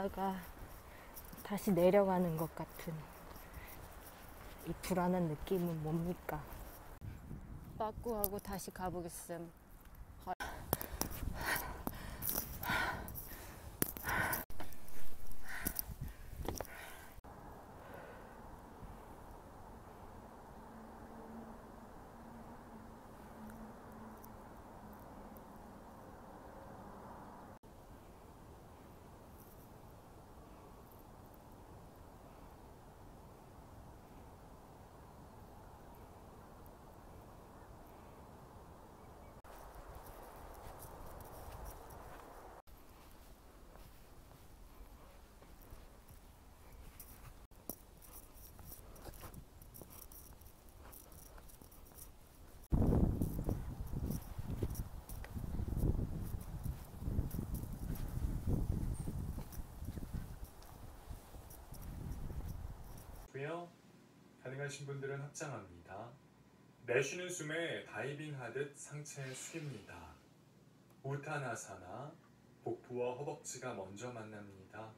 올라갔다가 다시 내려가는 것 같은 이 불안한 느낌은 뭡니까? 빠꾸하고 다시 가보겠음. 고요 가능하신 분들은 합장합니다. 내쉬는 숨에 다이빙 하듯 상체 숙입니다. 우타나사나 복부와 허벅지가 먼저 만납니다.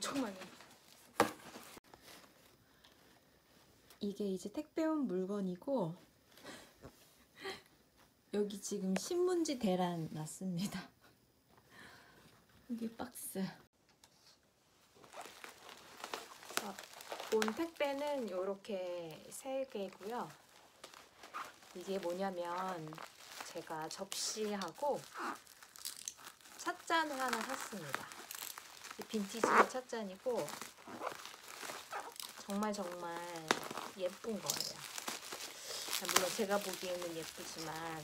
잠깐만요. 이게 이제 택배 온 물건이고 여기 지금 신문지 대란 났습니다. 여기 박스. 온 택배는 이렇게 세 개고요. 이게 뭐냐면 제가 접시하고 찻잔을 하나 샀습니다. 이 빈티지 찻잔이고 정말 정말 예쁜 거예요. 아, 물론 제가 보기에는 예쁘지만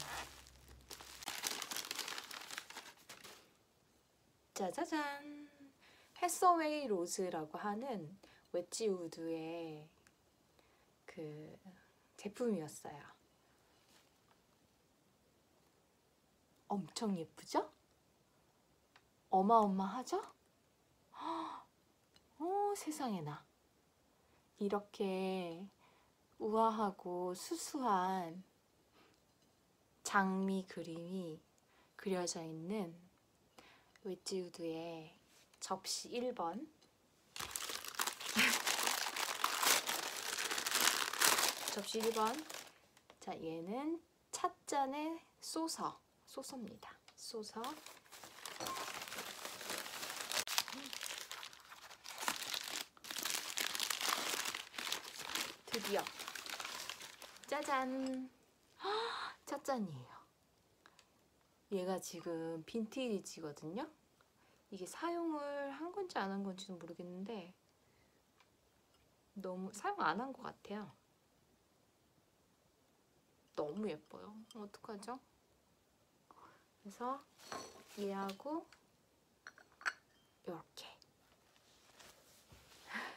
짜자잔 해서웨이 로즈라고 하는 웨지 우드의 그 제품이었어요. 엄청 예쁘죠? 어마어마하죠? 어, 세상에나. 이렇게 우아하고 수수한 장미 그림이 그려져 있는 웨지우드의 접시 1번. 접시 1번. 자, 얘는 찻잔의 소서. 소서입니다. 소서. 드디어 짜잔. 찻잔이에요. 얘가 지금 빈티지거든요? 이게 사용을 한 건지 안 한 건지는 모르겠는데 너무 사용 안 한 것 같아요. 너무 예뻐요. 어떡하죠? 그래서 얘하고 이렇게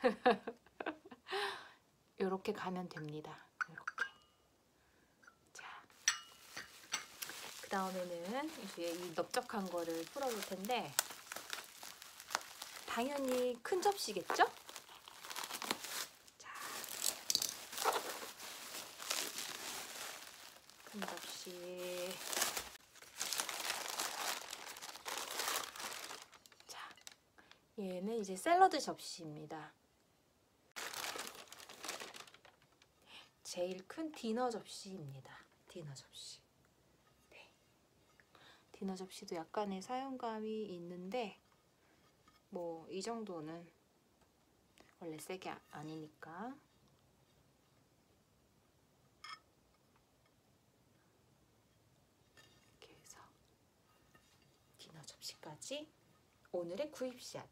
이렇게 가면 됩니다. 이렇게. 자, 그 다음에는 이제 이 넓적한 거를 풀어볼 텐데 당연히 큰 접시겠죠? 자, 큰 접시. 자, 얘는 이제 샐러드 접시입니다. 제일 큰 디너 접시입니다. 디너 접시. 네. 디너 접시도 약간의 사용감이 있는데 뭐 이 정도는 원래 세게 아- 아니니까. 이렇게 해서 디너 접시까지 오늘의 구입샷.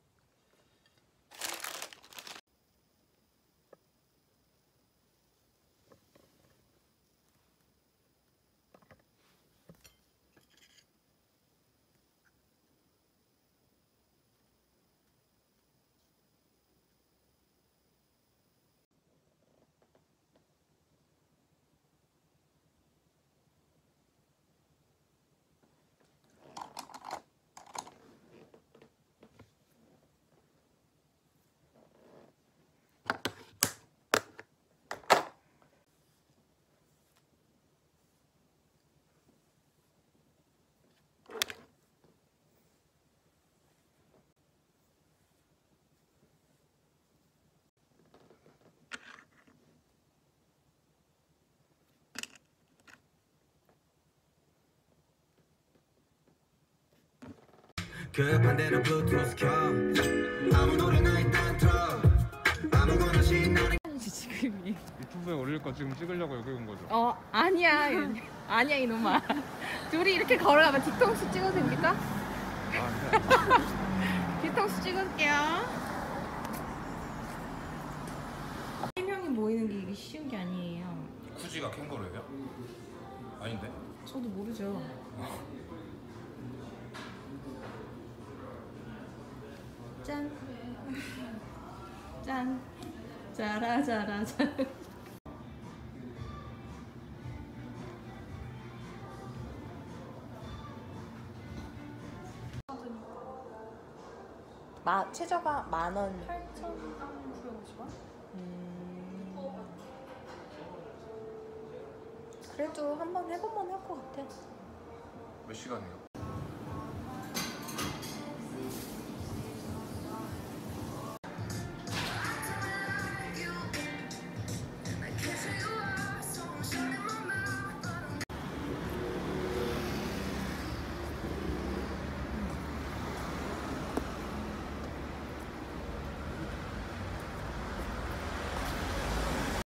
그 반대로 블루투스 켜 아무 노래나 일단 틀어 아무거나 신나는 지금이. 유튜브에 올릴 거 지금 찍으려고 여기 온 거죠? 어 아니야 아니야 이놈아 둘이 이렇게 걸어가면 뒤통수 찍어도 됩니까? 아, 네. 뒤통수 찍을게요 세 명이 모이는 게 이게 쉬운 게 아니에요 쿠지가 캥거루예요? 아닌데? 저도 모르죠 짠 짠. 짜라짜라 짠. 마 최저가 만 원. 8,950원? 음. 그래도 한번 해보면 할 것 같아. 몇 시간이요?